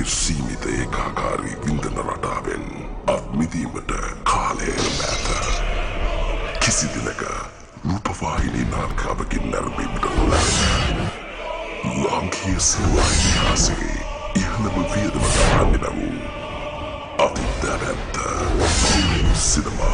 ශරීර් සීමිත ඒකාකාරී විින්දන රටාවෙන් අත්මිදීමට කාලය මෑත. කිසිදිනක රූපවාහිනී නාර්කාවකින් නැරඹීමට නොලැබෙන ලාංකීය සිල්වා ඉතිහාසයේ ඉහළම වියදම දරන්නේ නැවූ අති දැවැත්ත සිනමා